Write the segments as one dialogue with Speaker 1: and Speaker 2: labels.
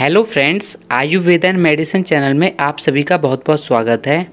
Speaker 1: Hello friends Ayurveda and medicine channel में आप सभी का बहुत बहुत स्वागत है।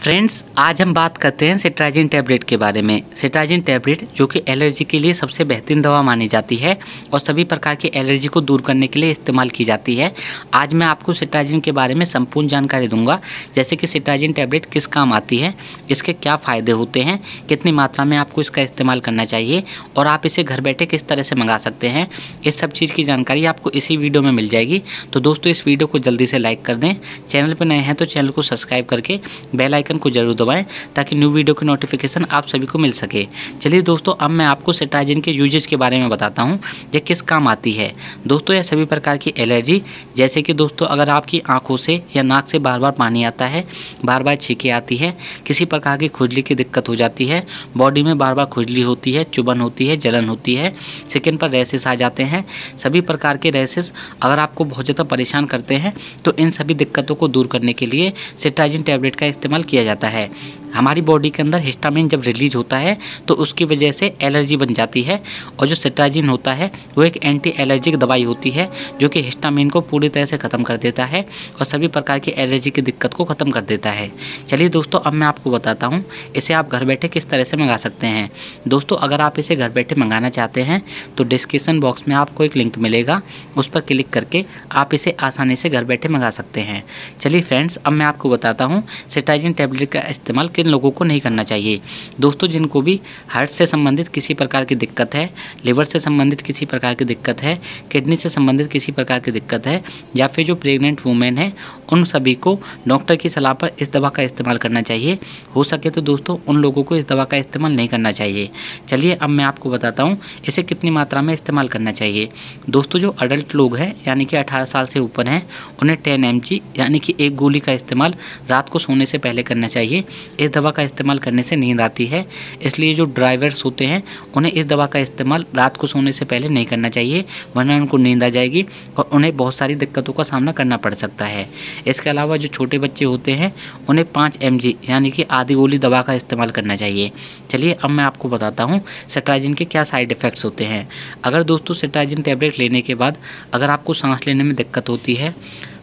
Speaker 1: फ्रेंड्स आज हम बात करते हैं सिट्राजिन टैबलेट के बारे में। सिट्राजिन टैबलेट जो कि एलर्जी के लिए सबसे बेहतरीन दवा मानी जाती है और सभी प्रकार की एलर्जी को दूर करने के लिए इस्तेमाल की जाती है। आज मैं आपको सिट्राजिन के बारे में संपूर्ण जानकारी दूँगा, जैसे कि सिट्राजिन टैबलेट किस काम आती है, इसके क्या फ़ायदे होते हैं, कितनी मात्रा में आपको इसका इस्तेमाल करना चाहिए, और आप इसे घर बैठे किस तरह से मंगा सकते हैं, इस सब चीज़ की जानकारी आपको इसी वीडियो में मिल जाएगी। तो दोस्तों, इस वीडियो को जल्दी से लाइक कर दें। चैनल पर नए हैं तो चैनल को सब्सक्राइब करके बेलाइक आइकन को ज़रूर दबाएँ ताकि न्यू वीडियो की नोटिफिकेशन आप सभी को मिल सके। चलिए दोस्तों, अब मैं आपको सेटाइजिन के यूजेज के बारे में बताता हूँ ये किस काम आती है। दोस्तों, यह सभी प्रकार की एलर्जी जैसे कि दोस्तों, अगर आपकी आँखों से या नाक से बार बार पानी आता है बार बार छीके आती है, किसी प्रकार की खुजली की दिक्कत हो जाती है बॉडी में बार बार खुजली होती है चुबन होती है, जलन होती है स्किन पर रेसेस आ जाते हैं। सभी प्रकार के रेसेस अगर आपको बहुत ज़्यादा परेशान करते हैं तो इन सभी दिक्कतों को दूर करने के लिए सिट्राजिन टैबलेट का इस्तेमाल किया जाता है। हमारी बॉडी के अंदर हिस्टामिन जब रिलीज़ होता है तो उसकी वजह से एलर्जी बन जाती है और जो सिट्राजिन होता है, वो एक एंटी एलर्जिक दवाई होती है, जो कि हिस्टामिन को पूरी तरह से ख़त्म कर देता है और सभी प्रकार की एलर्जी की दिक्कत को ख़त्म कर देता है। चलिए दोस्तों, अब मैं आपको बताता हूँ, इसे आप घर बैठे किस तरह से मंगा सकते हैं। दोस्तों, अगर आप इसे घर बैठे मंगाना चाहते हैं तो डिस्क्रिप्सन बॉक्स में आपको एक लिंक मिलेगा, उस पर क्लिक करके आप इसे आसानी से घर बैठे मंगा सकते हैं। चलिए फ्रेंड्स अब मैं आपको बताता हूँ सिटाइजिन टैबलेट का इस्तेमाल किन लोगों को नहीं करना चाहिए। दोस्तों, जिनको भी हार्ट से संबंधित किसी प्रकार की दिक्कत है, लिवर से संबंधित किसी प्रकार की दिक्कत है, किडनी से संबंधित किसी प्रकार की दिक्कत है, या फिर जो प्रेग्नेंट वुमेन है, उन सभी को डॉक्टर की सलाह पर इस दवा का इस्तेमाल करना चाहिए। हो सके तो दोस्तों, उन लोगों को इस दवा का इस्तेमाल नहीं करना चाहिए। चलिए, अब मैं आपको बताता हूँ, इसे कितनी मात्रा में इस्तेमाल करना चाहिए। दोस्तों, जो अडल्ट लोग हैं, यानी कि 18 साल से ऊपर हैं, उन्हें टेन एम यानी कि एक गोली का इस्तेमाल रात को सोने से पहले करना चाहिए। इस दवा का इस्तेमाल करने से नींद आती है। इसलिए जो ड्राइवर्स होते हैं, उन्हें इस दवा का इस्तेमाल रात को सोने से पहले नहीं करना चाहिए, वरना उनको नींद आ जाएगी और उन्हें बहुत सारी दिक्कतों का सामना करना पड़ सकता है। इसके अलावा जो छोटे बच्चे होते हैं, उन्हें पाँच एम यानी कि आधी गोली दवा का इस्तेमाल करना चाहिए। चलिए, अब मैं आपको बताता हूँ सेट्राइजिन के क्या साइड इफ़ेक्ट्स होते हैं। अगर दोस्तों सेट्राइजिन टैबलेट लेने के बाद अगर आपको सांस लेने में दिक्कत होती है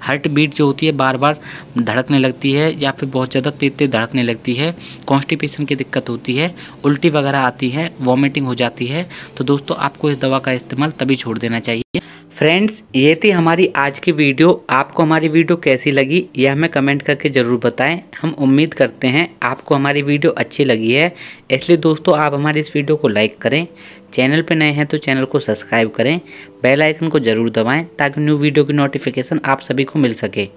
Speaker 1: हार्ट बीट जो होती है बार बार धड़कने लगती है या फिर बहुत ज़्यादा तेज तेज धड़कने लगती है। कॉन्स्टिपेशन की दिक्कत होती है, उल्टी वगैरह आती है, वॉमिटिंग हो जाती है। तो दोस्तों, आपको इस दवा का इस्तेमाल तभी छोड़ देना चाहिए। फ्रेंड्स ये थी हमारी आज की वीडियो। आपको हमारी वीडियो कैसी लगी यह हमें कमेंट करके ज़रूर बताएँ। हम उम्मीद करते हैं आपको हमारी वीडियो अच्छी लगी है। इसलिए दोस्तों, आप हमारी इस वीडियो को लाइक करें, चैनल पर नए हैं तो चैनल को सब्सक्राइब करें, बेल आइकन को ज़रूर दबाएँ, ताकि न्यू वीडियो की नोटिफिकेशन आप सभी को मिल सके।